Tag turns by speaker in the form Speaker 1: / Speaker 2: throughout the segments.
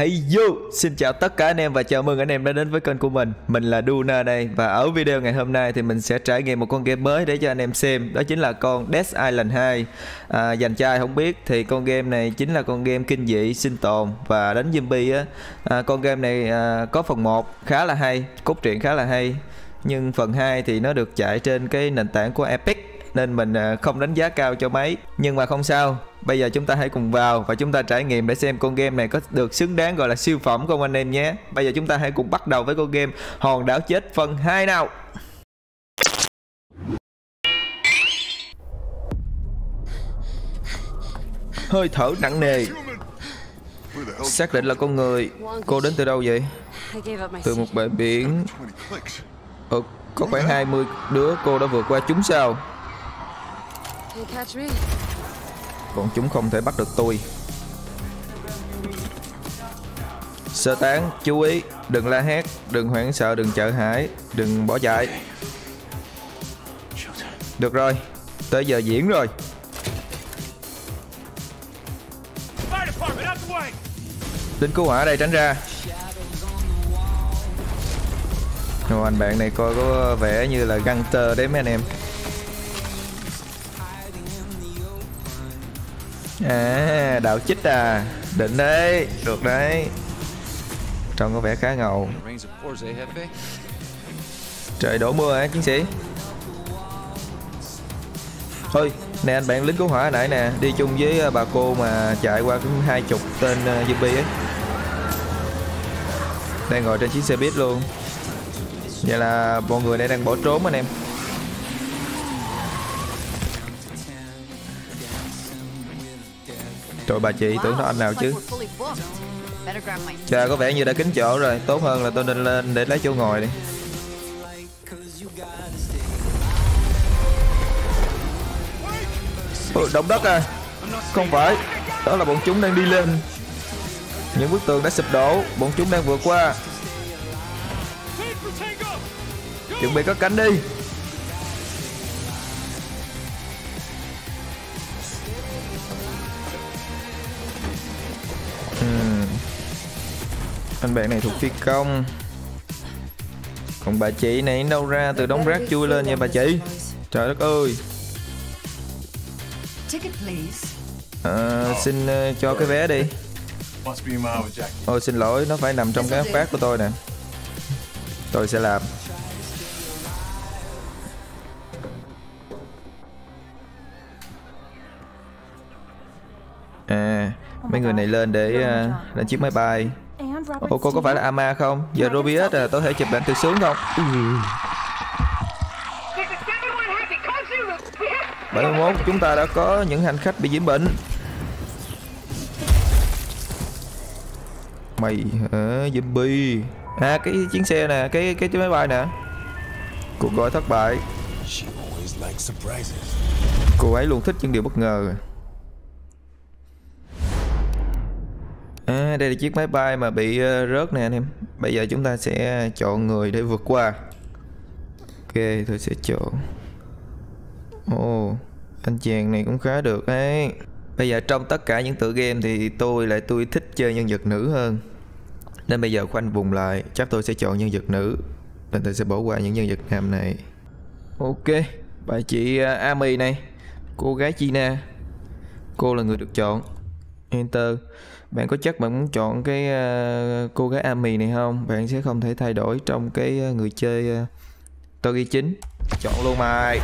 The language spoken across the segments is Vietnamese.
Speaker 1: Hey you, xin chào tất cả anh em và chào mừng anh em đã đến với kênh của mình. Mình là Duna đây và ở video ngày hôm nay thì mình sẽ trải nghiệm một con game mới để cho anh em xem. Đó chính là con Death Island 2 à, Dành cho ai không biết thì con game này chính là con game kinh dị, sinh tồn và đánh zombie á. À, Con game này à, có phần 1 khá là hay, cốt truyện khá là hay Nhưng phần 2 thì nó được chạy trên cái nền tảng của Epic nên mình à, không đánh giá cao cho máy nhưng mà không sao. Bây giờ chúng ta hãy cùng vào và chúng ta trải nghiệm để xem con game này có được xứng đáng gọi là siêu phẩm không anh em nhé. Bây giờ chúng ta hãy cùng bắt đầu với con game hòn đảo chết phần 2 nào. Hơi thở nặng nề. Xác định là con người. Cô đến từ đâu vậy? Từ một bãi biển. Ờ, có khoảng 20 đứa cô đã vượt qua chúng sao? Bọn chúng không thể bắt được tôi. Sơ tán, chú ý Đừng la hét, đừng hoảng sợ, đừng sợ hãi Đừng bỏ chạy. Được rồi Tới giờ diễn rồi. Lính cứu hỏa đây tránh ra. Ồ, anh bạn này coi có vẻ như là găng tơ đấy mấy anh em. À, đạo chích à. Định đấy, được đấy. Trông có vẻ khá ngầu. Trời đổ mưa hả chiến sĩ? Thôi, nè anh bạn lính cứu hỏa nãy nè. Đi chung với à, bà cô mà chạy qua cái hai chục tên à, uh, zombie ấy. Đang ngồi trên chiếc xe buýt luôn. Vậy là mọi người này đang bỏ trốn anh em. Trời bà chị tưởng nó anh nào chứ? Chà có vẻ như đã kín chỗ rồi. Tốt hơn là tôi nên lên để lấy chỗ ngồi đi. Ôi, động đất à. Không phải. Đó là bọn chúng đang đi lên. Những bức tường đã sụp đổ. Bọn chúng đang vượt qua. Chuẩn bị cất cánh đi. Anh bạn này thuộc phi công. Còn bà chị này đâu ra từ đống rác chui lên nha bà chị. Trời đất ơi. À, Xin uh, cho cái vé đi. Ôi xin lỗi Nó phải nằm trong cái phát của tôi nè. Tôi sẽ làm. À Mấy người này lên để uh, lên chiếc máy bay Ủa cô có phải là Ama không? Giờ Rubius à, tôi thể chụp ảnh từ sướng không? Ừ. 71 chúng ta đã có những hành khách bị nhiễm bệnh. Mày hả zombie? À cái chuyến xe nè Cái cái máy bay nè. Cuộc gọi thất bại. Cô ấy luôn thích những điều bất ngờ À, đây là chiếc máy bay mà bị uh, rớt nè anh em. Bây giờ chúng ta sẽ chọn người để vượt qua. Ok tôi sẽ chọn. Ồ oh, Anh chàng này cũng khá được đấy Bây giờ trong tất cả những tựa game thì tôi lại tôi thích chơi nhân vật nữ hơn. Nên bây giờ khoanh vùng lại. Chắc tôi sẽ chọn nhân vật nữ. Nên tôi sẽ bỏ qua những nhân vật nam này. Ok Bà chị uh, Ami này. Cô gái China. Cô là người được chọn. Enter bạn có chắc bạn muốn chọn cái uh, cô gái Ami này không? Bạn sẽ không thể thay đổi trong cái uh, người chơi uh, Togi chính. Chọn luôn mày.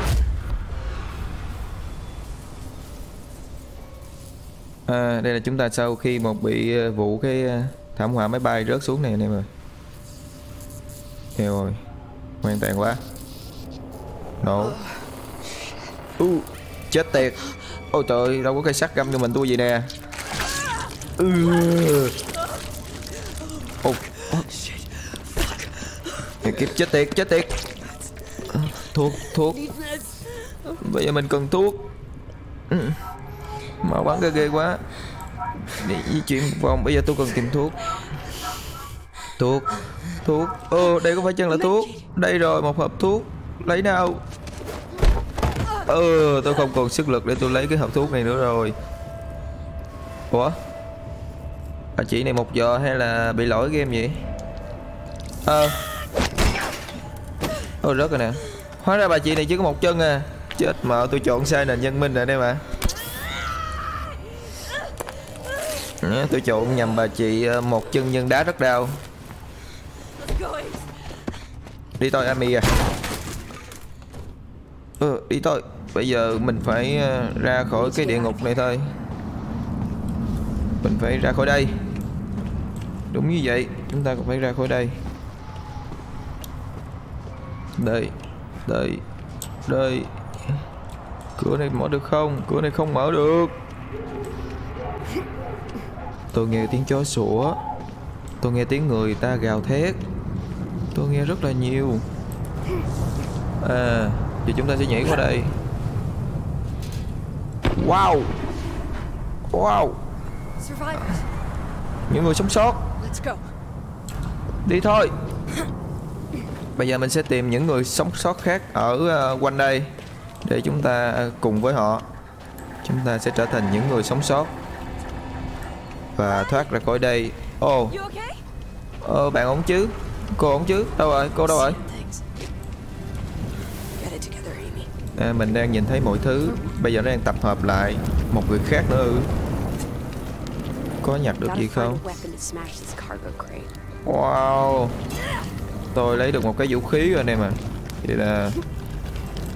Speaker 1: À, đây là chúng ta sau khi một bị uh, vụ cái uh, thảm họa máy bay rớt xuống này anh em ơi rồi hoàn toàn quá. Nổ. Uh, Chết tiệt. Ôi trời đâu có cây sắt găm cho mình tôi gì nè ừ. Kiếp, chết tiệt chết tiệt. Thuốc thuốc. Bây giờ mình cần thuốc. Ừ. Mà bắn cái ghê quá. Đi di chuyển vòng, Bây giờ tôi cần tìm thuốc. Thuốc Thuốc. Ồ, đây có phải chân là thuốc. Đây rồi, một hộp thuốc. Lấy nào? Ừ tôi không còn sức lực để tôi lấy cái hộp thuốc này nữa rồi. Ủa? Bà chị này một giờ hay là bị lỗi game vậy? Ờ. Ôi rớt rồi nè. Hóa ra bà chị này chỉ có một chân à. Chết mợ tôi chọn sai nền nhân minh rồi đây mà à, Tôi chọn nhầm bà chị ờ, một chân nhân đá rất đau. Đi thôi Ami à. Ừ đi thôi. Bây giờ mình phải ờ, ra khỏi cái địa ngục này thôi. Mình phải ra khỏi đây. Đúng như vậy Chúng ta cũng phải ra khỏi đây. Đây Đây Đây. Cửa này mở được không? Cửa này không mở được. Tôi nghe tiếng chó sủa. Tôi nghe tiếng người ta gào thét. Tôi nghe rất là nhiều. À Giờ chúng ta sẽ nhảy qua đây. Wow! Wow. Những người sống sót. Đi thôi. Bây giờ mình sẽ tìm những người sống sót khác ở ờ, quanh đây Để chúng ta cùng với họ. Chúng ta sẽ trở thành những người sống sót Và thoát ra khỏi đây. Ồ, oh, ờ, bạn ổn chứ? Cô ổn chứ? Đâu rồi? Cô đâu rồi? À, mình đang nhìn thấy mọi thứ. Bây giờ nó đang tập hợp lại Một người khác nữa ư Có nhặt được gì không? Wow. Tôi lấy được một cái vũ khí rồi anh em à Vậy là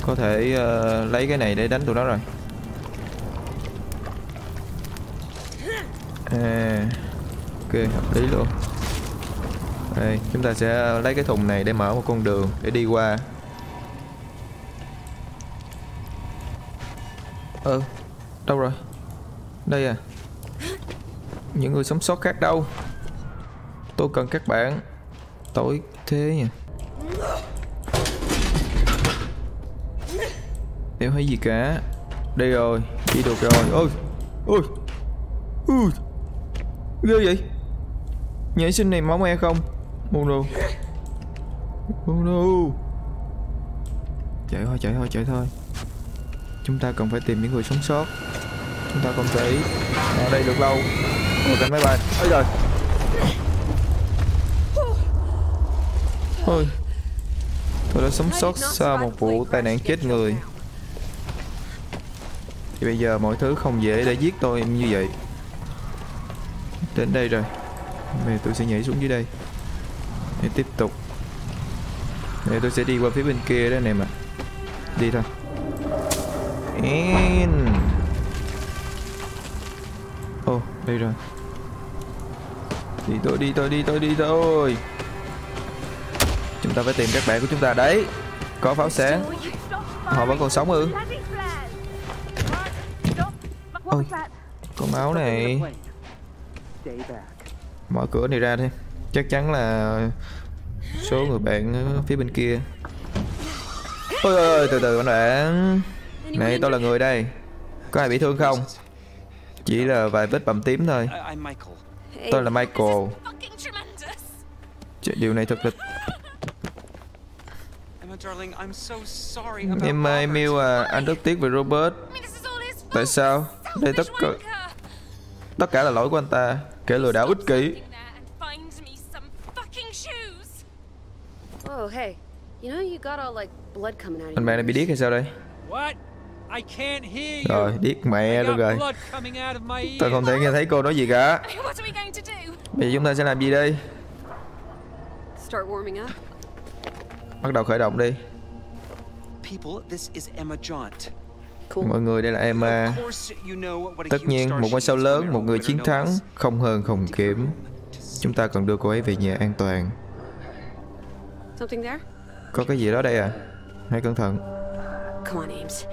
Speaker 1: Có thể ờ, lấy cái này để đánh tụi nó rồi. À Ok hợp lý luôn. Đây chúng ta sẽ lấy cái thùng này để mở một con đường Để đi qua. Ừ Đâu rồi? Đây à những người sống sót khác đâu? Tôi cần các bạn. Tối thế nha đéo thấy gì cả? Đây rồi, Đi được rồi. Ôi Ôi Ui Ghê vậy? Nhảy sinh này máu me không? Oh no Oh no Chạy thôi chạy thôi chạy thôi. Chúng ta cần phải tìm những người sống sót. Chúng ta không thể ở đây được lâu. Ôi cảnh máy bay. Ôi trời Ôi. Tôi đã sống sót sau một vụ tai nạn chết người. Thì bây giờ mọi thứ không dễ để giết tôi như vậy. Đến đây rồi. Bây tôi sẽ nhảy xuống dưới đây. Để tiếp tục. Để tôi sẽ đi qua phía bên kia đó anh em ạ. Đi thôi. In Ô, oh, đây rồi. Đi tôi đi tôi đi tôi đi thôi. Chúng ta phải tìm các bạn của chúng ta đấy. Có pháo sáng Họ vẫn còn sống ư? Ôi Có máu này. Mở cửa này ra đi. Chắc chắn là Số người bạn ở phía bên kia. Ôi ơi, từ từ các bạn. Này tôi là người đây. Có ai bị thương không? Chỉ là vài vết bầm tím thôi
Speaker 2: I, I'm Michael.
Speaker 3: Hey,
Speaker 1: Tôi là Michael
Speaker 4: Fucking tremendous.
Speaker 1: Trời, Điều này thật là
Speaker 2: Emma, darling, I'm so sorry about
Speaker 1: Em em
Speaker 2: Robert.
Speaker 1: yêu à, anh rất tiếc về Robert. Tại sao Đây tất cả. Tất cả là lỗi của anh ta Kẻ lừa đảo ích kỷ
Speaker 4: Standing there and find me some fucking shoes.
Speaker 3: Whoa, hey. You know you got all like blood coming out of
Speaker 1: Anh bạn này bị điếc hay sao đây
Speaker 5: What? I can't hear you.
Speaker 1: Rồi điếc mẹ
Speaker 5: I
Speaker 1: luôn rồi Tôi không thể nghe thấy cô nói gì cả
Speaker 4: What are we going to do?
Speaker 1: Bây giờ chúng ta sẽ làm gì đây
Speaker 3: Start warming up.
Speaker 1: Bắt đầu khởi động đi
Speaker 2: People, this is Emma Jaunt.
Speaker 3: Cool.
Speaker 1: Mọi người đây là Emma Tất nhiên một ngôi sao lớn Một người chiến thắng Không hơn không kém Chúng ta cần đưa cô ấy về nhà an toàn? Có cái gì đó đây à Hãy cẩn thận
Speaker 3: Come on, Ames.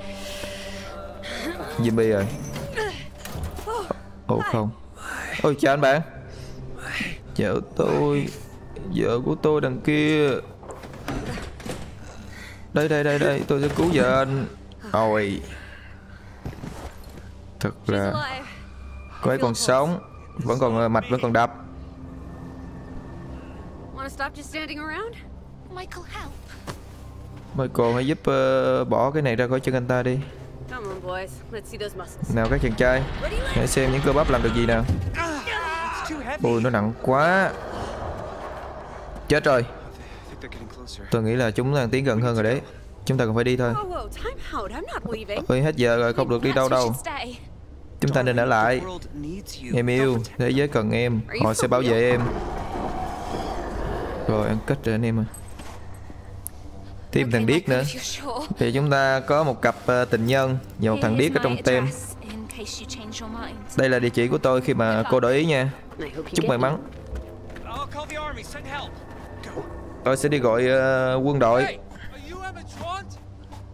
Speaker 1: Zombie rồi Ồ không Ôi chào anh bạn Chào tôi Vợ của tôi đằng kia Đây đây đây đây Tôi sẽ cứu vợ anh Ôi Thật là. Cô ấy còn sống Vẫn còn ờ, mạch vẫn còn đập
Speaker 3: Want to stop just standing around?
Speaker 4: Michael, help.
Speaker 1: Michael hãy giúp ờ, bỏ cái này ra khỏi chân anh ta đi. Nào các chàng trai Hãy xem những cơ bắp làm được gì nào. Ui nó nặng quá Chết rồi. Tôi nghĩ là chúng đang tiến gần hơn rồi đấy Chúng ta cần phải đi thôi
Speaker 3: leaving.
Speaker 1: Ôi hết giờ rồi không được đi đâu đâu. Chúng ta nên ở lại. Em yêu Thế giới cần em Họ sẽ bảo vệ em Rồi ăn kết rồi anh em à Thêm thằng điếc nữa. Thì chúng ta có một cặp ờ, tình nhân Và một thằng điếc ở trong tem. Đây là địa chỉ của tôi khi mà cô đổi ý nha Chúc may mắn. Tôi sẽ đi gọi ờ, quân đội?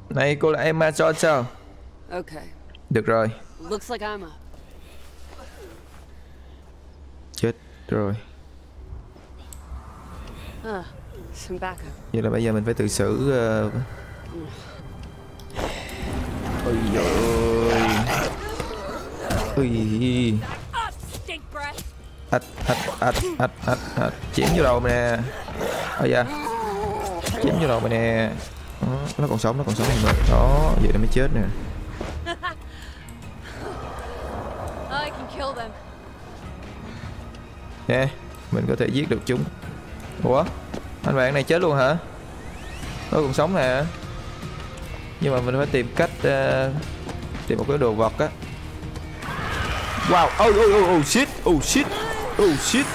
Speaker 1: Này cô là Emma John sao. Được rồi. Chết rồi
Speaker 3: Uh, backup.
Speaker 1: Vậy là bây giờ mình phải tự xử ờ, Ôi giời ơi Ui. Ạch ạch ạch ạch ạch ạch chém vô đầu mày nè. Ôi da. Chém vô đầu mày nè. Nó còn sống nó còn sống mà đó vậy nó mới chết nè.
Speaker 3: I can kill them.
Speaker 1: nè mình có thể giết được chúng. Ủa anh bạn này chết luôn hả? Nó còn sống nè. Nhưng mà mình phải tìm cách ờ, tìm một cái đồ vật á. Wow oh oh oh oh shit oh shit oh shit.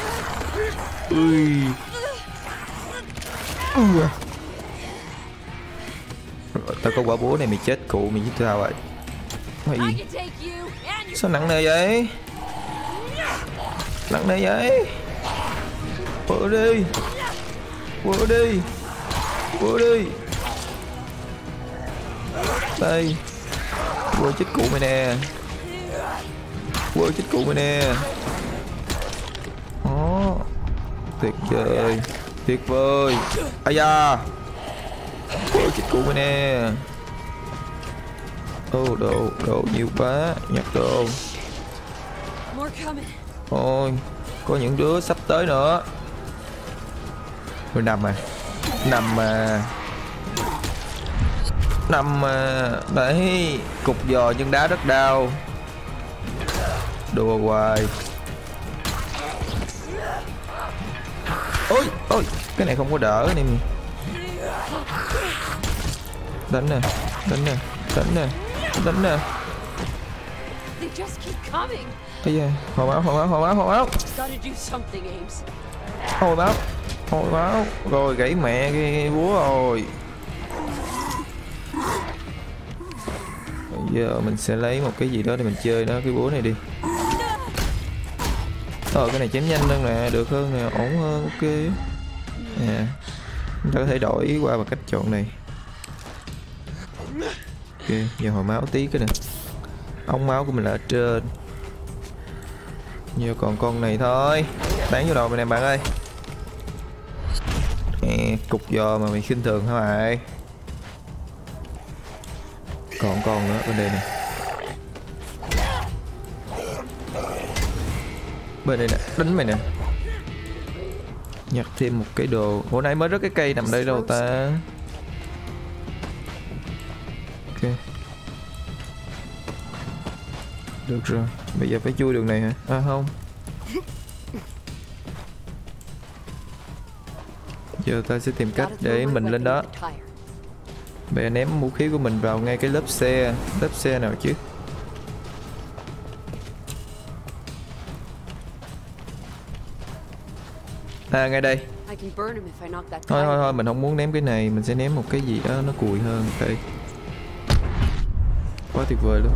Speaker 1: Ui. Ui. Tao có quả búa này mày chết cụ mày giết tao rồi mày sao nặng nề vậy? Nặng nề vậy? Vỡ đi vỡ đi. Vỡ đi. Đây. Vỡ chết cụ mày nè. Vỡ chết cụ mày nè. Đó. Tuyệt vời. Tuyệt vời. Ai da. Vỡ chết cụ mày nè. Ô đồ đồ nhiều quá. Nhặt đồ.
Speaker 3: More coming.
Speaker 1: Ôi, có những đứa sắp tới nữa. Rồi nằm à. Nằm à. Nằm à. Đấy, cục giò nhưng đá rất đau. Đùa hoài. Ôi, ôi, cái này không có đỡ này. Đánh nè, đánh nè, đánh nè, đánh nè.
Speaker 3: They just keep coming.
Speaker 1: Ây da, hồi máu, hồi máu, hồi máu, hồi máu. Hồi máu Hồi máu Rồi, gãy mẹ cái búa rồi. Bây giờ mình sẽ lấy một cái gì đó để mình chơi nó cái búa này đi. Ờ cái này chém nhanh hơn nè, Được hơn nè, Ổn hơn, ok. Nè, Chúng ta có thể đổi qua bằng cách chọn này. Ok, giờ hồi máu tí cái nè. Ống máu của mình là ở trên. Giờ còn con này thôi. Bán vô đầu mình em bạn ơi cục giò mà mày khinh thường hả mày? Còn con nữa bên đây nè. Bên đây nè, đánh mày nè. Nhặt thêm một cái đồ. Hôm nãy mới rớt cái cây nằm đây đâu ta? Ok. Được rồi Bây giờ phải chui đường này hả? À không. Giờ ta sẽ tìm cách để mình lên đó. Bè ném vũ khí của mình vào ngay cái lớp xe Lớp xe nào chứ? À ngay đây. Thôi thôi thôi, mình không muốn ném cái này. Mình sẽ ném một cái gì đó nó cùi hơn. Đây. Quá tuyệt vời luôn.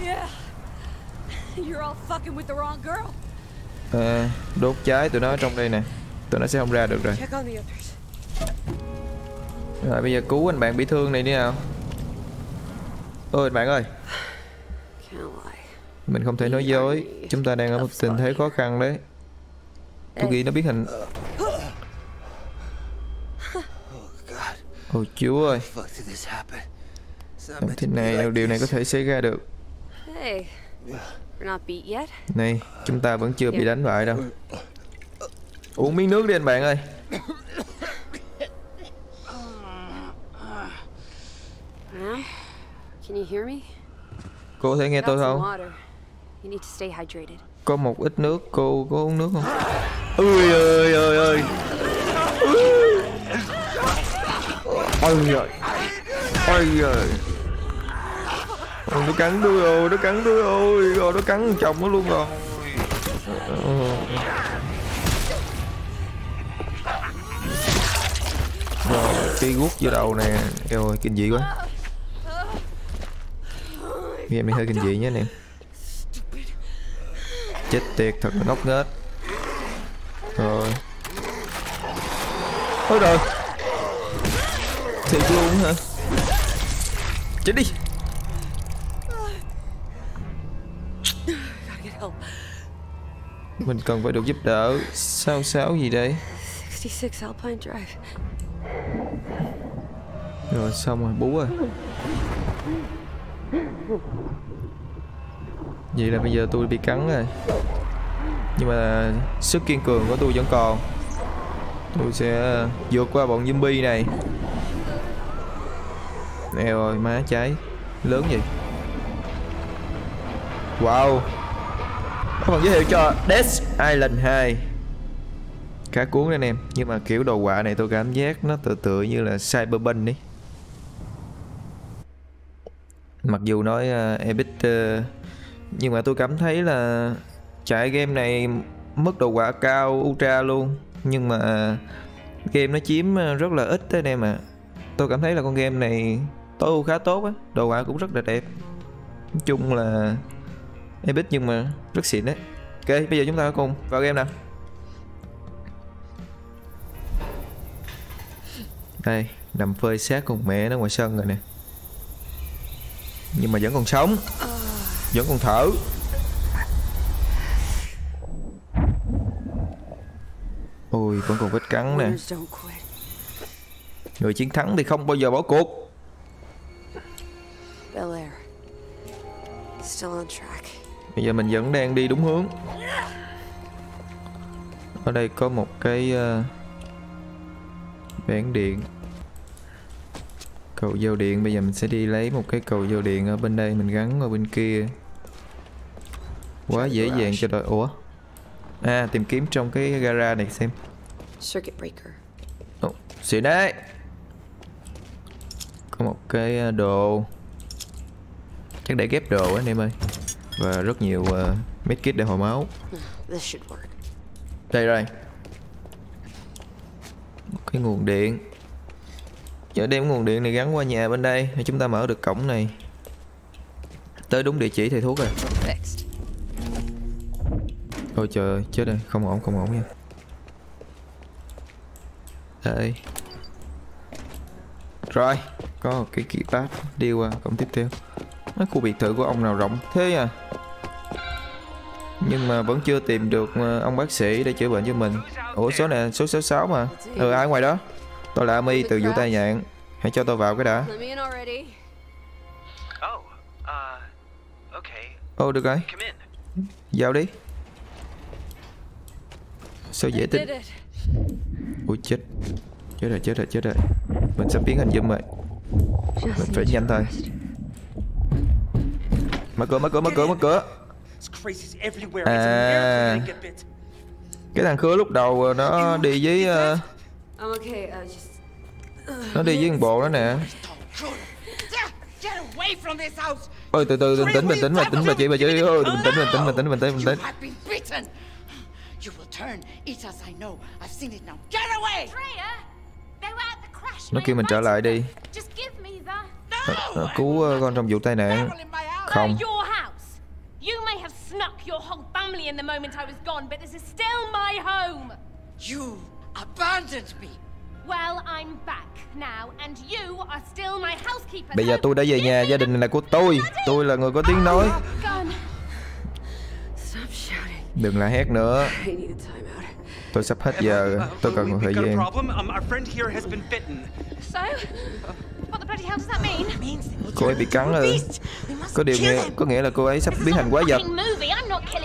Speaker 4: Yeah. You're all fucking with the wrong girl.
Speaker 1: à, Đốt cháy tụi nó ở trong đây nè. Tụi nó sẽ không ra được rồi. Rồi bây giờ cứu anh bạn bị thương này đi nào. Ôi anh bạn ơi. Mình không thể nói dối. Chúng ta đang ở một tình thế khó khăn đấy. Tôi nghĩ nó biết hình Ôi chúa ơi
Speaker 2: Fuck did this happen? It's not
Speaker 1: Làm thế này điều này có
Speaker 2: this.
Speaker 1: thể xảy ra được
Speaker 3: Hey, we're not beat yet.
Speaker 1: Này chúng ta vẫn chưa bị đánh bại đâu Uống miếng nước đi anh bạn ơi
Speaker 3: Ma'am, can you hear me?
Speaker 1: Cô có thể nghe tôi không?
Speaker 3: water. You need to stay hydrated.
Speaker 1: Có một ít nước Cô có uống nước không? Ui ơi ơi ơi Ôi giời Ôi giời nó cắn tôi rồi, nó cắn tôi rồi, rồi nó cắn chồng nó luôn rồi. Rồi, cây guốc vô đầu nè, eo ơi, kinh dị quá. Game này hơi kinh dị nhé anh em. Chết tiệt thật là ngốc nghếch. Rồi. Thôi rồi. Thiệt luôn hả? Chết đi. Mình cần phải được giúp đỡ Sao sao gì đây
Speaker 3: 66 Alpine Drive.
Speaker 1: Rồi xong rồi bú rồi Vậy là bây giờ tôi bị cắn rồi Nhưng mà sức kiên cường của tôi vẫn còn Tôi sẽ vượt qua bọn zombie này Eo ơi má cháy. Lớn gì Wow. Các bạn giới thiệu cho Death Island 2 Khá cuốn đấy anh em. Nhưng mà kiểu đồ họa này tôi cảm giác nó tựa tựa như là Cyberpunk ấy. Mặc dù nói uh, Epic uh, Nhưng mà tôi cảm thấy là Chạy game này mức đồ họa cao ultra luôn. Nhưng mà à, game nó chiếm à, rất là ít đấy anh em ạ. Tôi cảm thấy là con game này tối ưu khá tốt á, Đồ họa cũng rất là đẹp. Nói chung là Epic nhưng mà rất xịn đấy. Ok, bây giờ chúng ta cùng vào game nào. Đây, nằm phơi xác con mẹ nó ngoài sân rồi nè. Nhưng mà vẫn còn sống. Vẫn còn thở. Ôi, vẫn còn vết cắn nè. Người chiến thắng thì không bao giờ bỏ cuộc. Bây giờ mình vẫn đang đi đúng hướng. Ở đây có một cái uh, Bảng điện. Cầu giao điện. Bây giờ mình sẽ đi lấy một cái cầu giao điện Ở bên đây. Mình gắn ở bên kia. Quá dễ dàng cho đội. Ủa? À tìm kiếm trong cái gara này xem.
Speaker 3: Circuit breaker.
Speaker 1: Ồ, xịn đấy. Có một cái ờ, đồ Chắc để ghép đồ á anh em ơi. Và rất nhiều uh, medkit để hồi máu. Đây rồi Một cái nguồn điện. Giờ đem nguồn điện này gắn qua nhà bên đây Để chúng ta mở được cổng này. Tới đúng địa chỉ thầy thuốc rồi. Ôi trời ơi, chết rồi, không ổn, không ổn nha. Đây. Rồi, có một cái keypad đi qua cổng tiếp theo Mấy khu biệt thự của ông nào rộng thế à? Nhưng mà vẫn chưa tìm được ờ, ông bác sĩ để chữa bệnh cho mình. Ủa số này số 66 mà. Ừ ai ngoài đó? Tôi là Ami từ vụ tai nạn Hãy cho tôi vào cái đã.
Speaker 3: Already.
Speaker 2: Oh, uh,
Speaker 1: được rồi, vào đi. Sao dễ tin. Ui chết. Chết rồi chết rồi chết rồi. Mình sắp biến thành zoom rồi Mình phải nhanh thôi. Mở cửa mở cửa mở cửa mở cửa
Speaker 2: It's crazy everywhere.
Speaker 1: À. Cái thằng khứa lúc đầu ờ, nó đi với ờ,
Speaker 3: I'm okay. Just
Speaker 1: Nó đi với thằng bộ đó nè
Speaker 6: Get away from this house!
Speaker 1: Ôi từ từ bình tĩnh bình tĩnh bình tĩnh bà chị bà chị ơi bình tĩnh bình tĩnh bình tĩnh bình tĩnh bình tĩnh
Speaker 6: have been beaten! You will turn, eat as I know. I've seen it now. Get away!
Speaker 7: Freya, they were at the crash.
Speaker 1: Nó kêu mình trở lại đi
Speaker 7: Just give me the.
Speaker 1: Nó cứu ờ, con trong vụ tai nạn Không
Speaker 7: Your house. You may have snuck your whole family in the moment I was gone, but this is still my home.
Speaker 6: You abandoned me!
Speaker 7: Well, I'm back now, and you are still my housekeeper.
Speaker 1: Bây giờ tôi đã về nhà Gia đình này là của tôi Tôi là người có tiếng nói
Speaker 3: stop shouting.
Speaker 1: Đừng lại hét nữa. Tôi sắp hết giờ Tôi cần một thời gian.
Speaker 2: Um.
Speaker 7: So,
Speaker 1: Cô ấy bị cắn rồi.
Speaker 6: beast. We must
Speaker 1: Có điều nghĩa. Có nghĩa là cô ấy sắp biến thành quái vật.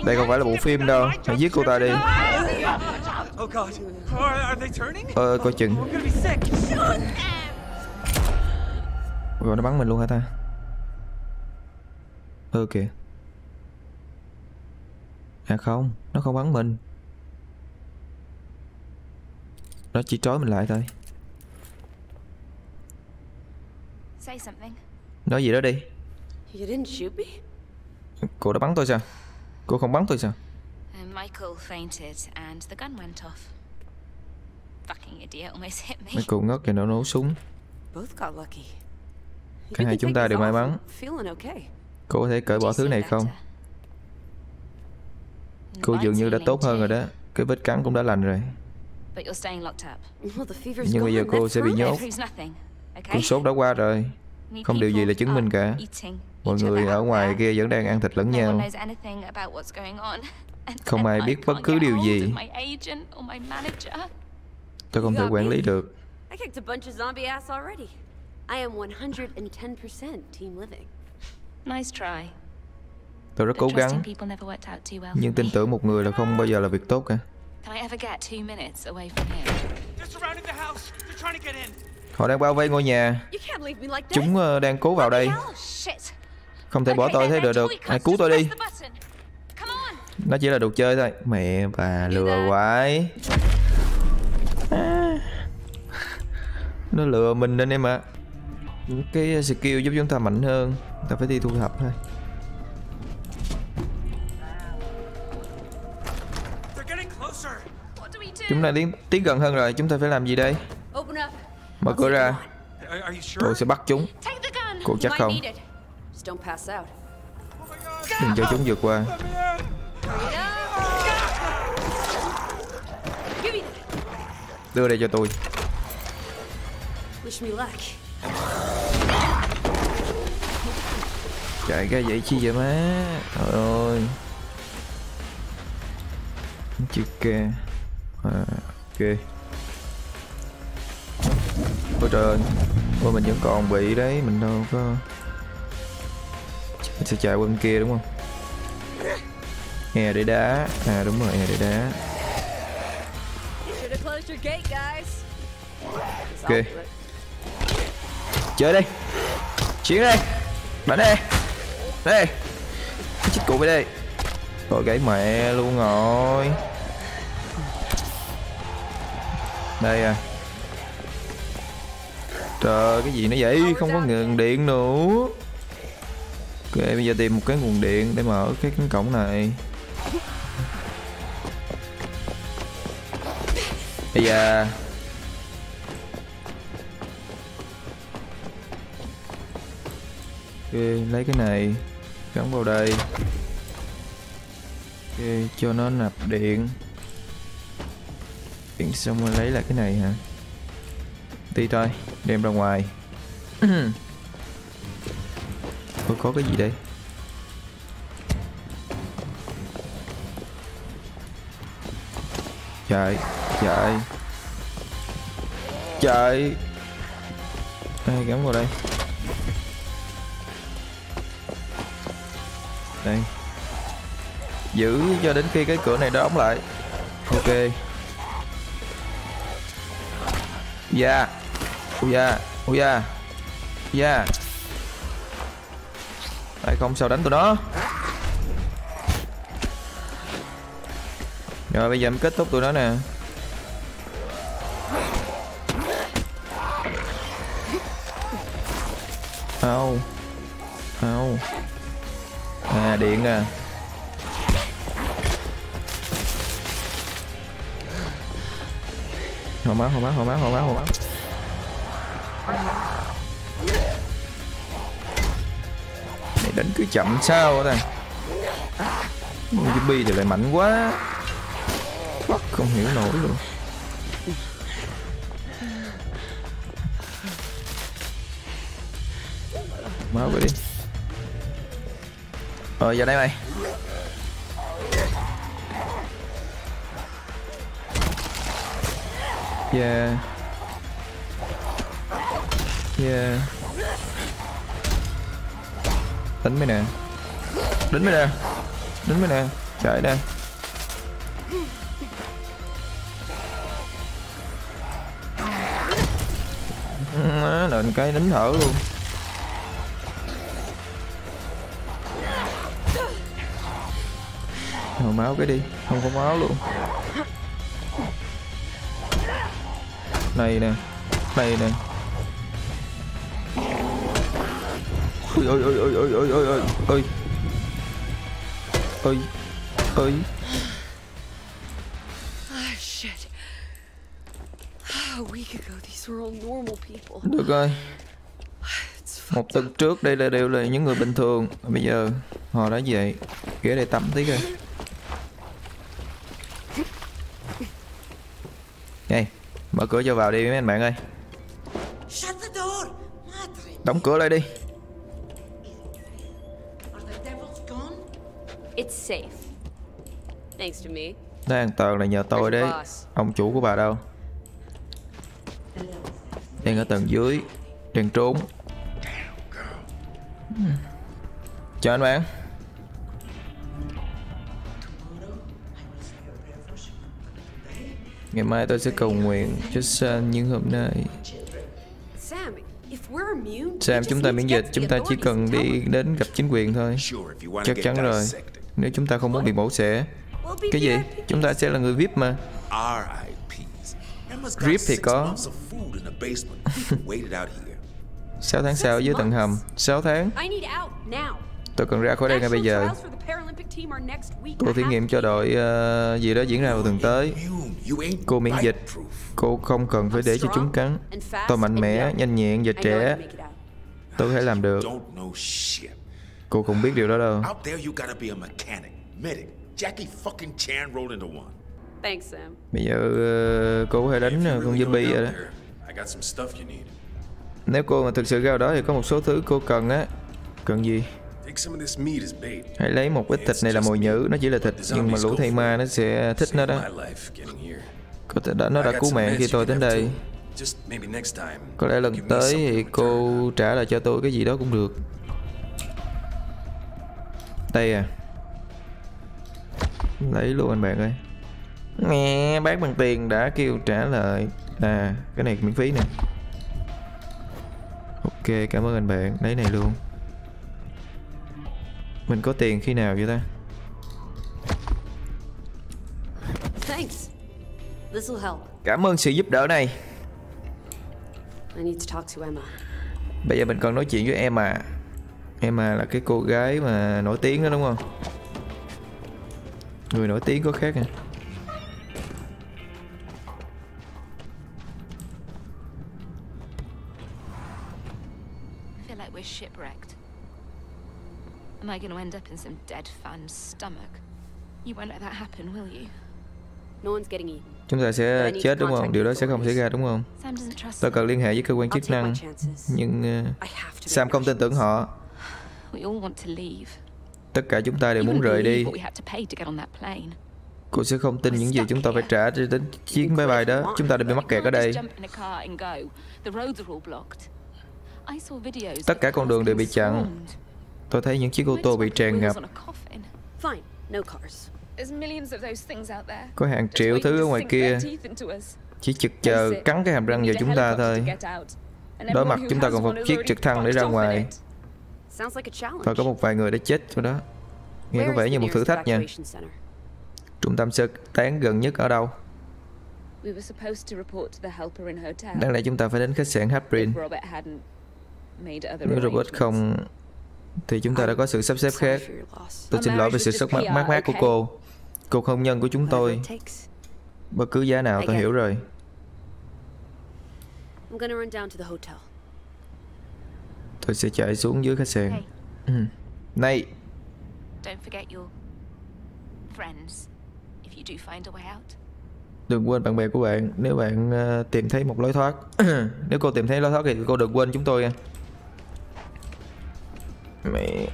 Speaker 1: Đây không phải là bộ phim đâu. Hãy giết cô ta đi!
Speaker 2: Oh turning?
Speaker 1: Ờ coi chừng. Rồi nó bắn mình luôn hả ta? Ừ kìa. À không. Nó không bắn mình. Nó chỉ trói mình lại thôi
Speaker 7: Say something.
Speaker 1: Nói gì đó đi
Speaker 3: You didn't shoot me?
Speaker 1: Cô đã bắn tôi sao Cô không bắn tôi sao
Speaker 7: And Michael fainted and the gun went off. Fucking idiot almost hit me.
Speaker 1: Mấy cô ngất và nó nổ súng
Speaker 3: Both got lucky.
Speaker 1: Cả hai
Speaker 3: can
Speaker 1: chúng ta đều may mắn. Cô có thể cởi bỏ
Speaker 7: Do
Speaker 1: thứ
Speaker 7: you
Speaker 1: này không Cô dường như đã tốt hơn rồi đó Cái vết cắn cũng đã lành rồi
Speaker 7: But you're staying locked up.
Speaker 3: Well, the fever's
Speaker 1: Nhưng bây giờ cô sẽ bị nhốt. Cơn sốt đã qua rồi Không điều gì là chứng minh cả Mọi người ở ngoài kia vẫn đang ăn thịt lẫn nhau Không ai biết bất cứ điều gì. Tôi không thể quản lý được
Speaker 3: I kicked a bunch of zombie ass already. I am 110% team living.
Speaker 7: Nice try.
Speaker 1: Tôi rất cố gắng
Speaker 7: people never worked out too well
Speaker 1: Nhưng tin tưởng một người là không bao giờ là việc tốt cả
Speaker 7: Can I ever get two minutes away from here?
Speaker 2: They're surrounding the house. They're trying to get in.
Speaker 1: Họ đang bao vây ngôi nhà. Chúng ờ, đang cố vào đây.
Speaker 7: shit.
Speaker 1: Không thể bỏ tôi thế được được. Hãy cứu tôi đi. Nó chỉ là đồ chơi thôi. Mẹ bà lừa quái. À. Nó lừa mình nên em ạ. Cái skill giúp chúng ta mạnh hơn. Ta phải đi thu thập thôi? Chúng ta tiến, tiến gần hơn rồi. Chúng ta phải làm gì đây. Mở cửa ra. Tôi sẽ bắt chúng. Cô chắc không. Đừng cho chúng vượt qua. Đưa đây cho tôi. Chạy ra vậy chi vậy má? Trời ơi. Chưa kè à, Ok Ôi trời ơi. Ôi mình vẫn còn bị đấy Mình đâu có Mình sẽ chạy qua bên kia đúng không? Hè để đá. À đúng rồi hè để đá.
Speaker 3: Ok,
Speaker 1: Chơi đi. Chiến đi. Đánh đi. Đây Chích cụ về đây. Rồi gãy mẹ luôn rồi. Đây à. Trời cái gì nó vậy? Không có nguồn điện nữa. Ok bây giờ tìm một cái nguồn điện Để mở cái cánh cổng này. Bây giờ Ok, lấy cái này gắn vào đây. Ok, cho nó nạp điện. Điện xong rồi lấy lại cái này hả Đi thôi, đem ra ngoài. Ủa, có cái gì đây? Chạy, chạy. Chạy. Đây, gắn vào đây? Đây. Giữ cho đến khi cái cửa này đóng lại. Ok. Dạ ui da ui da da Đây không sao đánh tụi nó. Rồi bây giờ em kết thúc tụi nó nè. Au au À điện à. Hồi máu, hồi máu, hồi máu, hồi máu, hồi máu đánh cứ chậm sao ta Zombie thì lại mạnh quá. Fuck, không hiểu nổi luôn. Máu về đi. Ờ giờ đây mày. Yeah. Yeah đánh mới nè. Đánh mới nè. Đánh mới nè. Chạy nè. Lên nền cái nín thở luôn. Hồi máu cái đi. Không có máu luôn. Này nè. Này nè. Ôi ôi ôi ôi ôi ôi ôi ôi. Ôi ôi. Ôi
Speaker 3: Ah, shit. A week ago, these were all normal people.
Speaker 1: Được rồi. Một tuần trước đây là đều là những người bình thường. Bây giờ họ đã vậy Ghé đây tắm tí coi Đây Mở cửa cho vào đi mấy anh bạn ơi.
Speaker 6: Shut the door! Madre,
Speaker 1: Đóng cửa lại đi Nó an toàn là nhờ tôi đấy. Ông chủ của bà đâu? Đang ở tầng dưới Đang trốn. Hmm. Chào anh bạn. Ngày mai tôi sẽ cầu nguyện cho San những hôm nay.
Speaker 3: Sam,
Speaker 1: Sam chúng ta miễn dịch. Chúng ta chỉ cần đi đến gặp chính quyền thôi. Chắc chắn rồi. Nếu chúng ta không muốn bị mổ xẻ cái gì? Chúng ta sẽ là người VIP mà. RIP thì có. 6 tháng sau dưới tầng hầm. 6 tháng. Tôi cần ra khỏi đây ngay bây giờ. Cô thí nghiệm cho đội uh, gì đó diễn ra vào tuần tới. Cô miễn dịch. Cô không cần phải để cho chúng cắn. Tôi mạnh mẽ, nhanh nhẹn và trẻ. Tôi có thể làm được. Cô không biết điều đó đâu.
Speaker 8: Jackie fucking Chan rolled into one.
Speaker 3: Thanks, Sam.
Speaker 1: Bây giờ ờ, cô có thể đánh ờ, con zombie rồi đó
Speaker 8: there, I got some stuff you need.
Speaker 1: Nếu cô mà thực sự ra đó thì có một số thứ cô cần á Cần gì?
Speaker 9: Take some of this meat as bait.
Speaker 1: Hãy lấy một ít thịt này là mồi nhữ Nó chỉ là thịt nhưng mà lũ thây ma nó sẽ thích nó đó. Có thể đã, nó đã cứu mạng khi tôi đến đây
Speaker 9: too. Just maybe next time.
Speaker 1: Có lẽ lần tới thì cô trả lại cho tôi cái gì đó cũng được Đây à Lấy luôn anh bạn ơi. Nè bán bằng tiền đã kêu trả lại À cái này miễn phí nè. Ok cảm ơn anh bạn. Lấy này luôn. Mình có tiền khi nào vậy ta?
Speaker 3: Thanks. This will help.
Speaker 1: Cảm ơn sự giúp đỡ này.
Speaker 3: I need to talk to Emma.
Speaker 1: Bây giờ mình cần nói chuyện với Emma. Emma là cái cô gái mà nổi tiếng đó đúng không Người nổi tiếng có khác à
Speaker 10: I feel like we're shipwrecked. Am I going to end up in some dead fan's stomach? You won't let that happen, will you?
Speaker 3: No one's getting eaten.
Speaker 1: Chúng ta sẽ chết đúng không? Điều đó sẽ không xảy ra đúng không? Tôi cần liên hệ với cơ quan chức năng. Nhưng
Speaker 3: make
Speaker 1: Sam không tin tưởng họ Tất cả chúng ta đều muốn rời đi. Cô sẽ không tin những gì chúng ta phải trả cho đến chuyến máy bay đó. Chúng ta đã bị mắc kẹt ở đây. Tất cả con đường đều bị chặn. Tôi thấy những chiếc ô tô bị tràn ngập. Có hàng triệu thứ ở ngoài kia. Chỉ chực chờ cắn cái hàm răng vào chúng ta thôi. Đối mặt chúng ta còn một chiếc trực thăng để ra ngoài. Và có một vài người đã chết rồi đó Nghe có vẻ như một thử thách nha? Trung tâm sơ tán gần nhất ở đâu?
Speaker 10: We were supposed to report to the helper in hotel.
Speaker 1: Đáng lẽ chúng ta phải đến khách sạn Haprin Nếu Robert không Thì chúng ta đã có sự sắp xếp khác. Tôi xin lỗi về sự sốc mát mát mát của cô Cô hôn nhân của chúng tôi. Bất cứ giá nào tôi hiểu rồi
Speaker 3: I'm gonna run down to the hotel.
Speaker 1: Tôi sẽ chạy xuống dưới khách sạn.
Speaker 10: Hey.
Speaker 1: ừ. Này.
Speaker 10: Don't forget your friends if you do find a way out.
Speaker 1: Đừng quên bạn bè của bạn Nếu bạn ờ, tìm thấy một lối thoát. Nếu cô tìm thấy lối thoát thì cô đừng quên chúng tôi nha. Mẹ.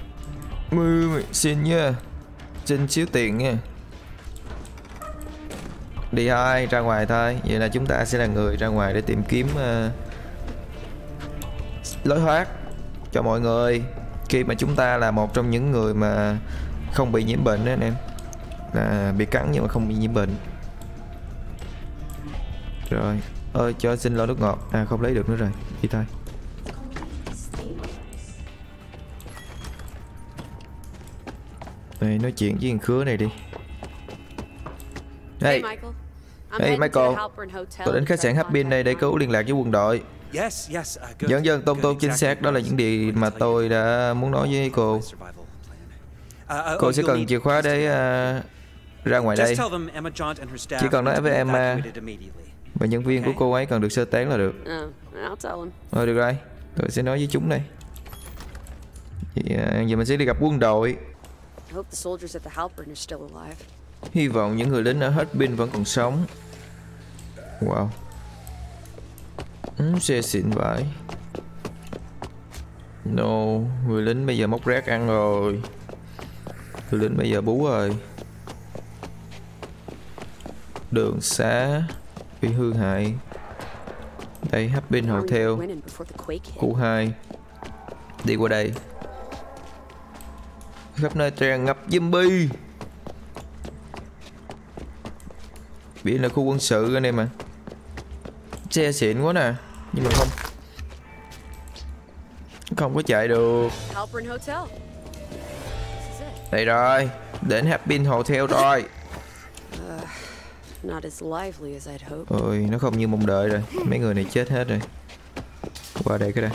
Speaker 1: Mày xin nha. Xin xíu tiền nha. Đi thôi ra ngoài thôi. Vậy là chúng ta sẽ là người ra ngoài để tìm kiếm ờ, Lối thoát Cho mọi người. Khi mà chúng ta là một trong những người mà Không bị nhiễm bệnh đó anh em. Là bị cắn nhưng mà không bị nhiễm bệnh. Rồi. Ơi cho xin lon nước ngọt. À không lấy được nữa rồi. Đi thôi. Đây nói chuyện với thằng khứa này đi.
Speaker 3: Hey,
Speaker 1: Hey,
Speaker 3: Michael.
Speaker 1: Hey Michael. Tôi đến khách sạn Happy đây để cứu liên lạc với quân đội
Speaker 2: Yes, yes, uh, good.
Speaker 1: Dần dần tôn tôn chính xác. Đó là những điều mà tôi đã muốn nói với cô.
Speaker 2: Uh, uh,
Speaker 1: Cô
Speaker 2: oh,
Speaker 1: sẽ cần chìa khóa để à, ra ngoài đây. Chỉ cần nói với Emma. Và nhân viên của cô ấy cần được sơ tán là được. Rồi được rồi. Tôi sẽ nói với chúng đây. Vậy, à, giờ mình sẽ đi gặp quân đội. Hy vọng những người lính ở hết pin vẫn còn sống. Wow ừ, Xe xịn vãi No Người lính bây giờ móc rác ăn rồi. Người lính bây giờ bú rồi. Đường xá Bị hư hại. Đây Happy
Speaker 3: Army
Speaker 1: Hotel. Khu 2 Đi qua đây. Khắp nơi tràn ngập zombie. Biển là khu quân sự anh em à Xe xịn quá nè. Nhưng mà không. Không có chạy được. Đây rồi. Đến Happy Hotel rồi. Ôi nó không như mong đợi rồi. Mấy người này chết hết rồi. Qua đây cái đây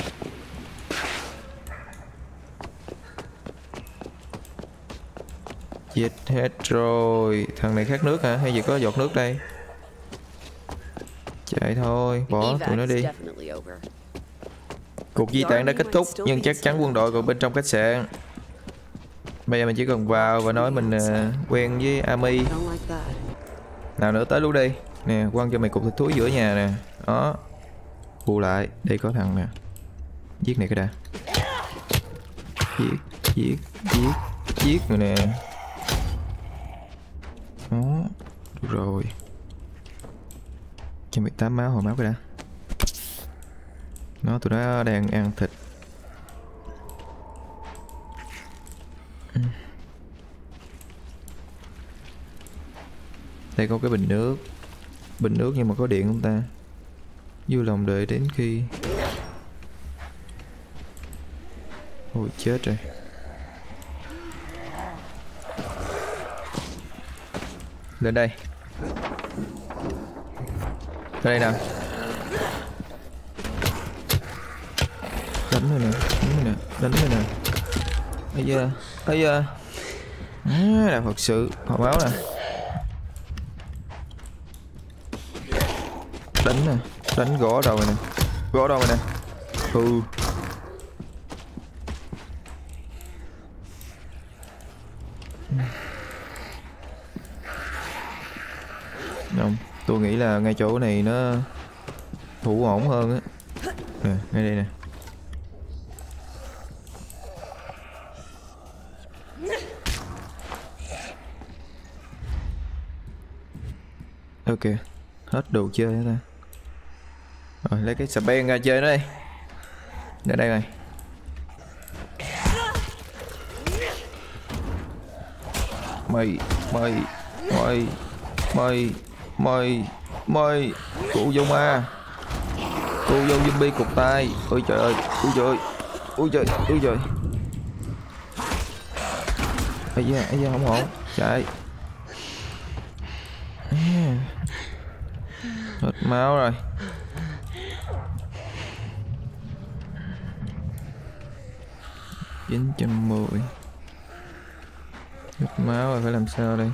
Speaker 1: Chết hết rồi. Thằng này khát nước hả? Hay gì có giọt nước đây Chạy thôi Bỏ tụi nó đi. Cuộc di tản đã kết thúc Nhưng chắc chắn quân đội còn bên trong khách sạn. Bây giờ mình chỉ cần vào và nói mình ờ, quen với Ami. Nào nữa tới luôn đi. Nè quăng cho mày cục thịt thúi giữa nhà nè. Đó. Bù lại Đây có thằng nè. Giết này cái đã. Giết Giết Giết Giết rồi nè. Đó Được rồi cho mày tám máu hồi máu cái đã. Nó, tụi nó đang ăn thịt. Đây có cái bình nước. Bình nước nhưng mà có điện không ta? Vui lòng đợi đến khi. Ôi, chết rồi. Lên đây đây nào. Đánh rồi nè, Đánh rồi nè, Đánh rồi nè. Ây da Ây da là thật sự Họ báo nè. Đánh nè, đánh gõ đầu mày nè. Gõ đầu mày nè. Ừ không tôi nghĩ là ngay chỗ này nó thủ ổn hơn á. Nè, ngay đây nè. Ok, hết đồ chơi hết ta rồi, lấy cái sập spen ra chơi nó đây để đây này mày mày mày mày mời mời, cụ vô ma. Cụ vô zombie cục tay ôi trời ơi ôi trời ơi ôi trời ôi trời. Ấy da ấy da, không ổn. Chạy. Hết máu rồi. Chín trăm mười. Hết máu rồi, phải làm sao đây?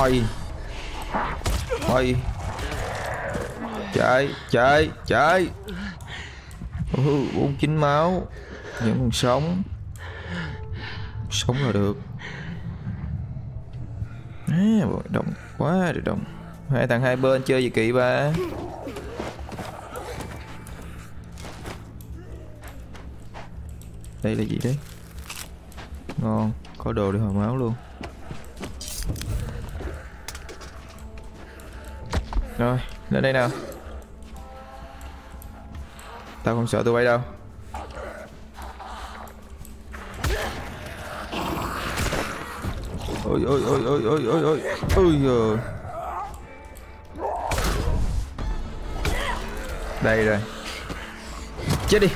Speaker 1: Mày. Mày. Chạy chạy chạy. Bốn chín máu. Vẫn còn sống. Sống là được. À, đông quá rồi đông hai thằng hai bên chơi gì kỳ ba? Đây là gì đấy? Ngon có đồ để hồi máu luôn. Rồi, lên đây nào. Tao không sợ tụi bay đâu. Ôi ôi ôi ôi ôi ôi ôi Ôi ôi Đây rồi. Chết đi.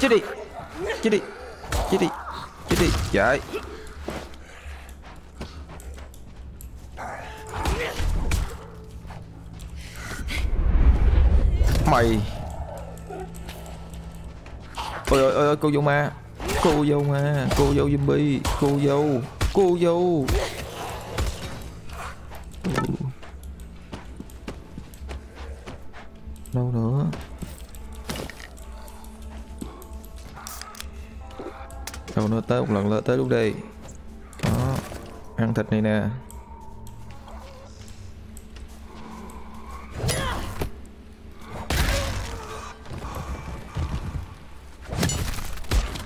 Speaker 1: Chết đi. Chết đi. Chết đi. Chết đi. Chạy. Mày. Ôi ôi ôi cô dâu ma. Cô dâu ma, cô dâu zombie, cô dâu cô dâu. Đâu nữa? Đâu nữa, tới một lần nữa, tới lúc đi đó, ăn thịt này nè.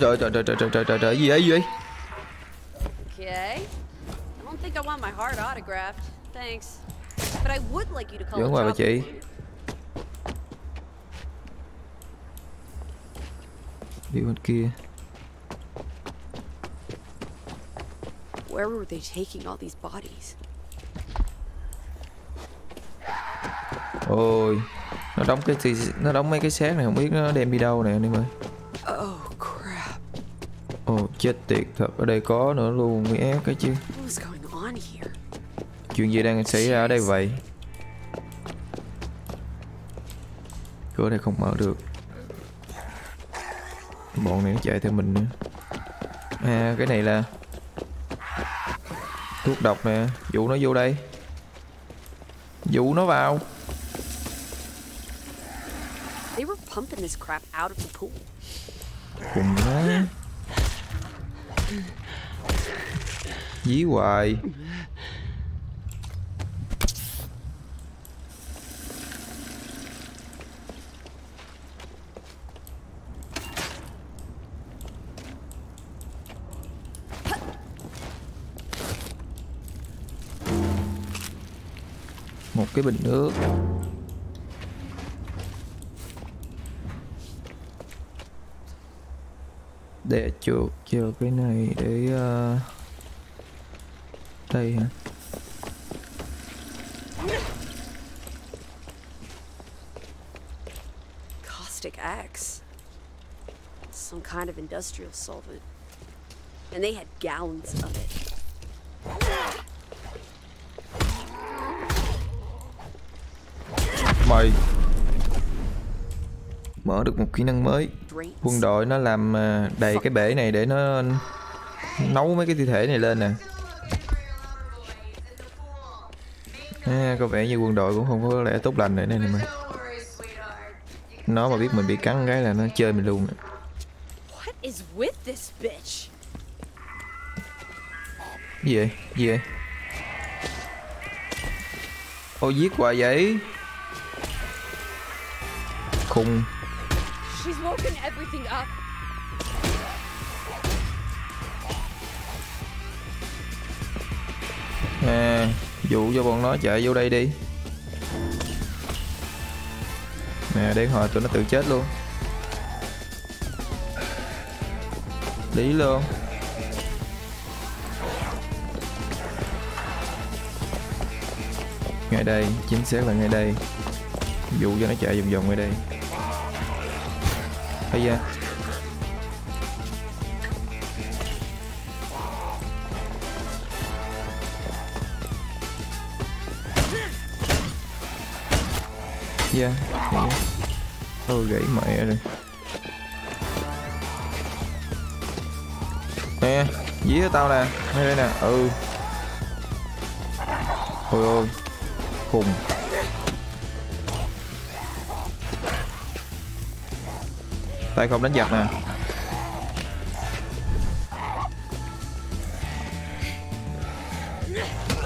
Speaker 1: Trời trời trời trời trời trời trời trời gì vậy gì vậy?
Speaker 3: Okay. I don't think I want my heart autographed. Thanks, But I would like you to call. Dỡ
Speaker 1: ngoài bà chị. Đi bên kia.
Speaker 3: Where were they taking all these bodies?
Speaker 1: Ôi, nó đóng cái nó đóng mấy cái xác này không biết nó đem đi đâu nè anh em ơi.
Speaker 3: Oh
Speaker 1: chết tiệt thật ở đây có nữa luôn mới ép cái chứ. Chuyện gì đang xảy ra ở đây vậy? Cửa này không mở được. Bọn này nó chạy theo mình nữa. À cái này là thuốc độc nè. Dụ nó vô đây. Dụ nó vào.
Speaker 3: They were pumping this crap out of the pool.
Speaker 1: cùng nó dí hoài. Một cái bình nước. Để chuột chờ cái này để uh... đây hả
Speaker 3: Caustic X. Some kind of industrial solvent. And they had gallons of it.
Speaker 1: mày mở được một kỹ năng mới. Quân đội nó làm à, đầy cái bể này để nó nấu mấy cái thi thể này lên nè. À, có vẻ như quân đội cũng không có lẽ tốt lành này nè
Speaker 6: sweetheart.
Speaker 1: nó mà biết mình bị cắn cái là nó chơi mình luôn gì vậy? Gì vậy? Ô giết hoài vậy? Khùng
Speaker 4: everything up.
Speaker 1: à dụ cho bọn nó chạy vô đây đi. Nè, để hồi tụi nó tự chết luôn. Lý luôn. Ngay đây, chính xác là ngay đây. Dụ cho nó chạy vòng vòng ngay đây bây giờ. Dạ, yeah. Ôi gãy mẹ rồi. Nè, dí cho tao nè. Ngay đây nè, ừ. Ôi ôi khùng. Tay không đánh giặc nè.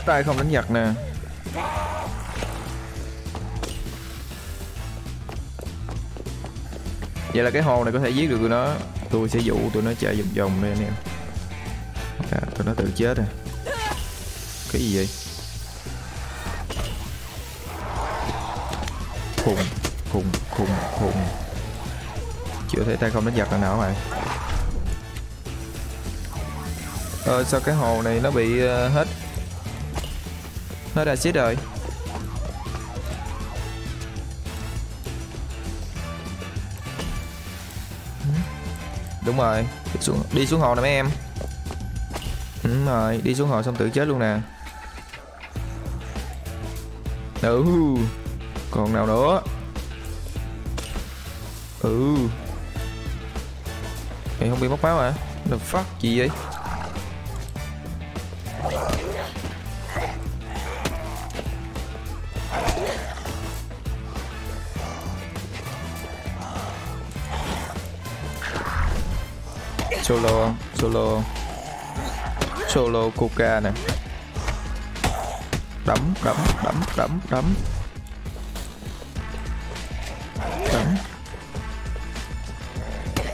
Speaker 1: Tay không đánh giặc nè. Vậy là cái hồ này có thể giết được tụi nó. Tôi sẽ dụ tụi nó chạy vòng vòng đây anh em. À, tụi nó tự chết rồi. Cái gì vậy? Khùng khùng khùng khùng chưa thấy tay không đánh giặc là nào mày? Ờ sao cái hồ này nó bị uh, hết? Hết acid rồi. Ừ, đúng rồi. Đi xuống, đi xuống hồ nè mấy em. Ừ, đúng rồi đi xuống hồ xong tự chết luôn nè. Ừ còn nào nữa? Ừ mày không bị mất máu hả? The fuck, gì vậy? Solo solo. Solo coca nè. Đấm đấm đấm đấm đấm. đấm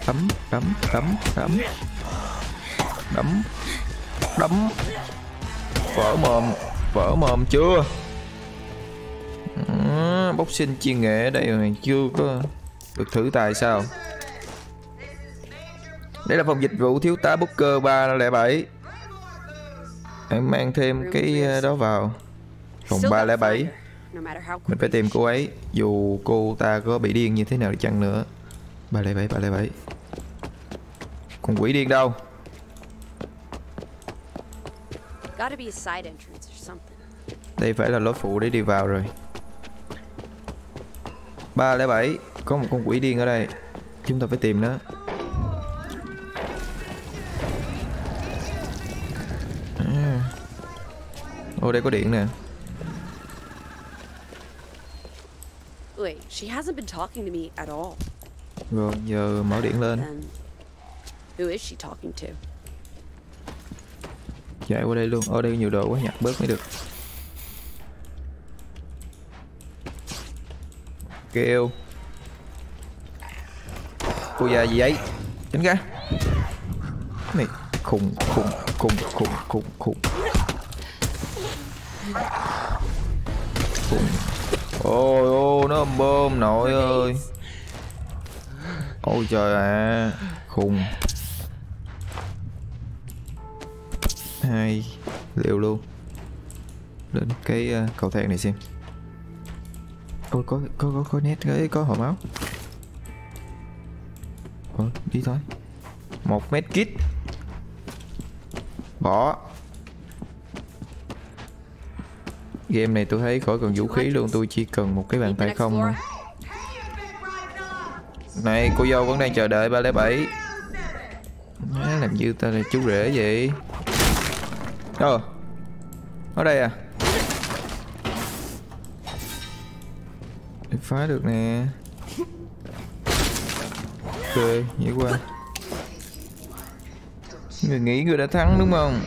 Speaker 1: đấm đấm đấm đấm đấm đấm. Vỡ mồm vỡ mồm chưa? À, bốc sinh chuyên nghệ ở đây rồi chưa có được thử tài sao? Đây là phòng dịch vụ thiếu tá Booker 307 Em mang thêm cái đó vào. Phòng 307 Mình phải tìm cô ấy Dù cô ta có bị điên như thế nào đi chăng nữa. 307, 307 Còn quỷ điên đâu Đây phải là lối phụ để đi vào rồi 307 Có một con quỷ điên ở đây Chúng ta phải tìm nó Ô đây có điện nè.
Speaker 3: Wait, she hasn't been talking to me at all.
Speaker 1: Rồi giờ mở điện lên.
Speaker 3: Who is she talking to?
Speaker 1: Dạ, Chạy qua đây luôn. Ở đây nhiều đồ quá nhặt bớt mới được. Kêu. Cô già gì vậy? Tránh ra. Này khùng khùng khùng khùng khùng khùng. khùng Ôi ôi nó bơm nội ơi Ôi trời ạ à, Khùng Hai Liệu luôn. Lên cái uh, cầu thang này xem. Ôi có có có, có nét cái có hộp máu. Ôi đi thôi. Một mét kit Bỏ. Game này tôi thấy khỏi cần vũ khí luôn Tôi chỉ cần một cái bàn tay không Này cô dâu vẫn đang chờ đợi ba lẻ bảy. Làm như ta là chú rể vậy. Ờ. Ở đây à? Phá được nè. Ok, dễ qua Người nghĩ người đã thắng đúng không?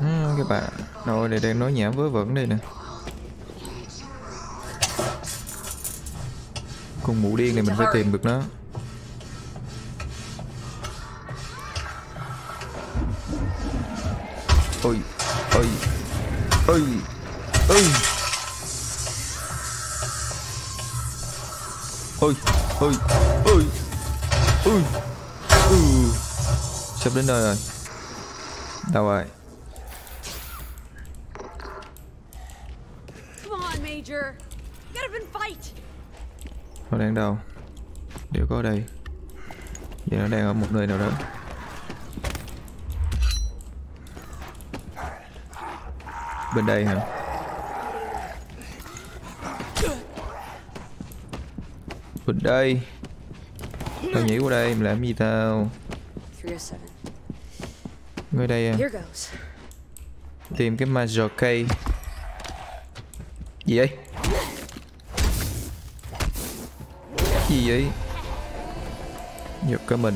Speaker 1: Ừ, các bạn rồi đây đang nói nhảm vớ vẩn đây nè. Con mụ điên này mình phải tìm được nó. Ôi ôi ôi ôi ôi. Ôi ừ. sắp đến nơi rồi. Đâu rồi? Nó đang đâu? Đều có ở đây. Vậy nó đang ở một nơi nào đó Bên đây hả? Bên đây. Tao nhảy qua đây, mình làm gì tao? Ngay đây à. Tìm cái major key gì vậy? Gì vậy? Giật cả mình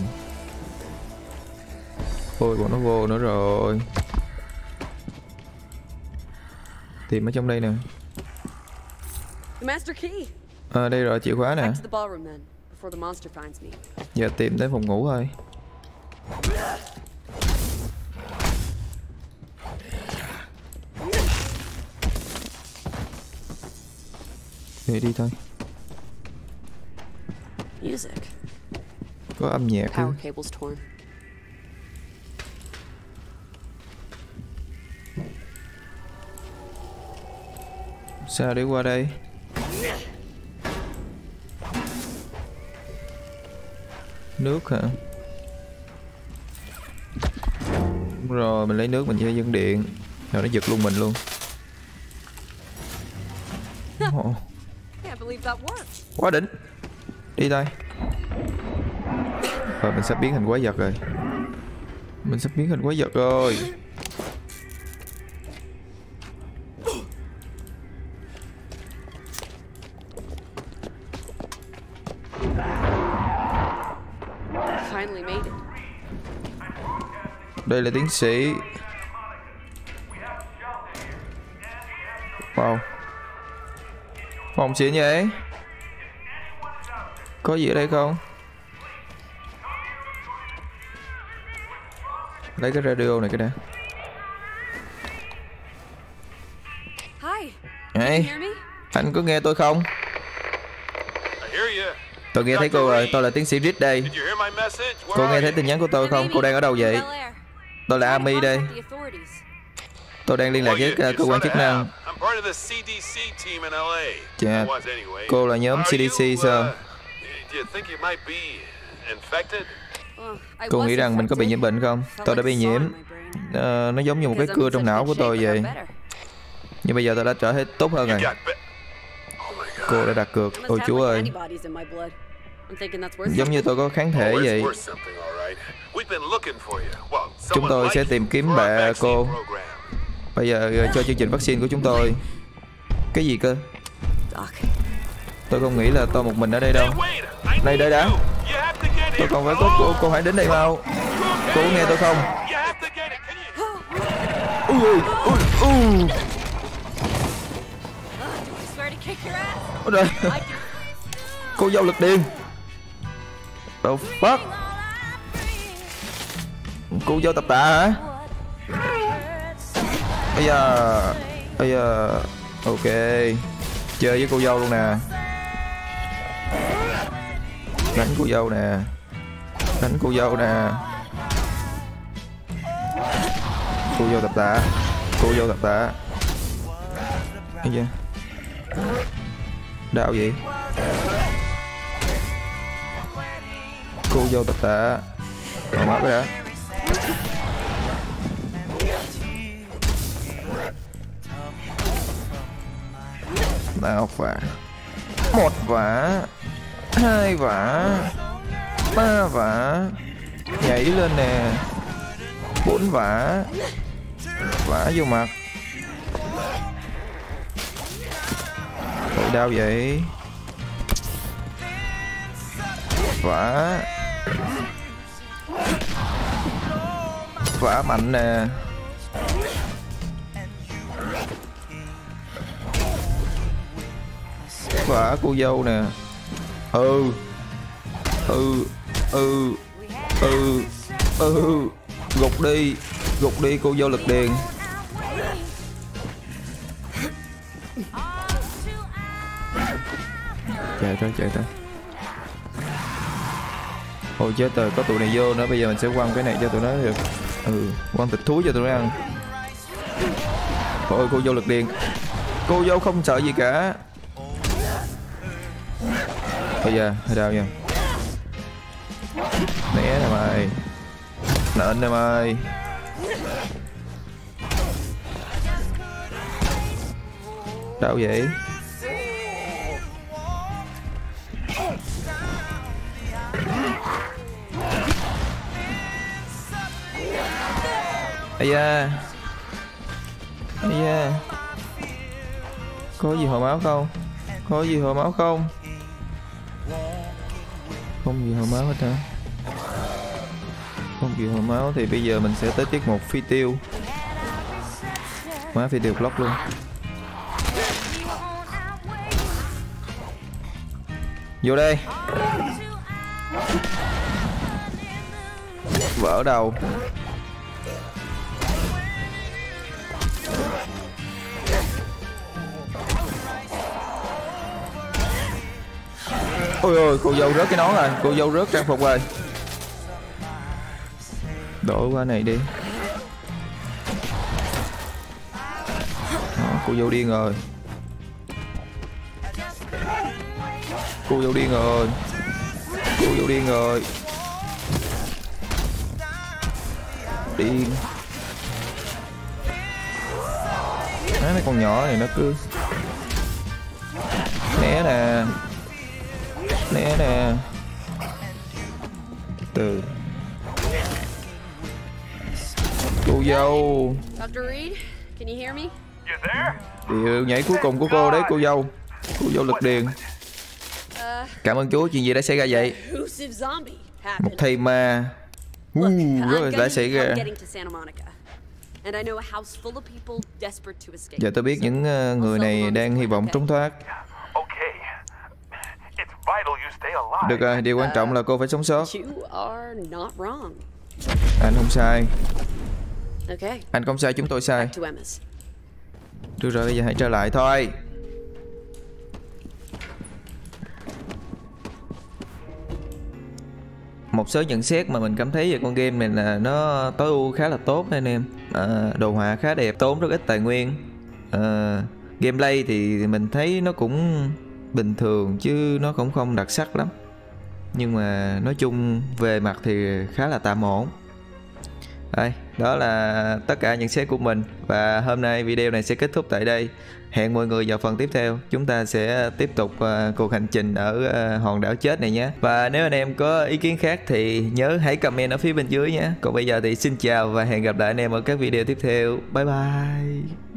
Speaker 1: ôi bọn nó vô nữa rồi tìm ở trong đây nè
Speaker 3: The master key.
Speaker 1: à, đây rồi chìa khóa nè giờ tìm tới phòng ngủ thôi đi đi thôi
Speaker 3: Music.
Speaker 1: có âm nhạc
Speaker 3: Power
Speaker 1: chứ.
Speaker 3: cable's torn.
Speaker 1: Sao để qua đây? Nước hả? Rồi, mình lấy nước, mình chơi dân điện. Rồi nó giật luôn mình luôn. Quá đỉnh. Đi đây. Rồi, mình sắp biến thành quái vật rồi. Mình sắp biến thành quái vật rồi. Đây là tiến sĩ. Wow. Phòng xịn vậy Có gì ở đây không? Lấy cái radio này cái đã.
Speaker 3: Hi.
Speaker 1: Hey, anh có nghe tôi không. Tôi nghe thấy cô rồi, tôi là tiến sĩ Reed đây. Cô nghe thấy tin nhắn của tôi không? Cô đang ở đâu vậy? Tôi là Ami đây. Tôi đang liên lạc với
Speaker 11: you-
Speaker 1: cơ quan chức năng
Speaker 11: have. I'm part of the CDC team in LA. I was anyway.
Speaker 1: Cô là nhóm CDC sao?
Speaker 11: uh, Do you think you might be infected?
Speaker 3: Well, I
Speaker 1: Cô nghĩ rằng mình có bị nhiễm bệnh không? Tôi đã bị nhiễm. Ờ, Nó giống như một cái cưa trong não của tôi vậy. Nhưng bây giờ tôi đã trở nên tốt hơn rồi.
Speaker 11: Oh.
Speaker 1: Cô đã đặt cược Ôi
Speaker 3: have
Speaker 1: chú
Speaker 3: like
Speaker 1: ơi Giống như tôi có kháng thể
Speaker 11: Oh,
Speaker 1: vậy Chúng tôi sẽ tìm kiếm bà cô. Bây giờ ờ, cho chương trình vaccine của chúng tôi. Cái gì cơ? Tôi không nghĩ là tôi một mình ở đây đâu. Này đây đã. Tôi còn phải có cô, cô hãy đến đây mau Cô nghe tôi không? Ui ui ui Ôi trời. Cô dâu lực điên The phát. Cô dâu tập tạ hả? Bây giờ Bây giờ, Ok. Chơi với cô dâu luôn nè. Đánh cô dâu nè. Đánh cô dâu nè. Cô dâu tập tạ. Cô dâu tập tạ. Bây chưa? Đạo gì Cô dâu tập tạ. Mở mắt ra Nào vả Một vả, Hai vả, Ba vả. Nhảy lên nè. Bốn vả. Vả vô mặt. Ôi, đau vậy. Vả. Vả mạnh nè. Vả cô dâu nè. Ừ. Ừ. Ừ. Ừ. Ừ. Gục đi. Gục đi cô dâu lực điền. Chạy thôi chạy thôi. Ôi chết rồi, có tụi này vô nữa, Bây giờ mình sẽ quăng cái này cho tụi nó được Ừ quăng thịt thúi cho tụi nó ăn. Ôi cô dâu lực điền. Cô dâu không sợ gì cả. Bây giờ hơi đau nha Né nè mày Nện nè mày Đau vậy? Ây da. Ây da. Có gì hồi máu không? Có gì hồi máu không? Không gì hồi máu hết hả? Không gì hồi máu, thì bây giờ mình sẽ tới tiết mục phi tiêu. Má phi tiêu block luôn. Vô đây. Vỡ đầu. Ôi ôi cô dâu rớt cái nón rồi. Cô dâu rớt trang phục rồi. Đổi qua này đi. Đó, Cô dâu điên rồi. Cô dâu điên rồi. Cô dâu điên rồi. Điên. Đấy, mấy con nhỏ này nó cứ Né nè. Né nè. Từ. Cô dâu.
Speaker 3: Dr. Reed, can you hear me?
Speaker 1: Điều nhảy cuối cùng của cô đấy cô dâu. Cô dâu lực điền.
Speaker 3: Uh,
Speaker 1: Cảm ơn Chúa chuyện gì đã xảy ra vậy? Một thầy ma. Uh, là đã xảy ra. Giờ tôi biết những ờ, người này đang hy vọng trốn thoát Được rồi, điều quan trọng là cô phải sống sót.
Speaker 3: You are not wrong.
Speaker 1: Anh không sai. Anh không sai chúng tôi sai. Được rồi, bây giờ hãy trở lại thôi. Một số nhận xét mà mình cảm thấy về con game này là nó tối ưu khá là tốt anh em. À, Đồ họa khá đẹp, tốn rất ít tài nguyên. À, Gameplay thì mình thấy nó cũng bình thường chứ nó cũng không đặc sắc lắm Nhưng mà nói chung về mặt thì khá là tạm ổn đây, đó là tất cả những xét của mình và hôm nay video này sẽ kết thúc tại đây. Hẹn mọi người vào phần tiếp theo, chúng ta sẽ tiếp tục uh, cuộc hành trình ở uh, hòn đảo chết này nhé. Và nếu anh em có ý kiến khác thì nhớ hãy comment ở phía bên dưới nhé. Còn bây giờ thì xin chào và hẹn gặp lại anh em ở các video tiếp theo. Bye bye.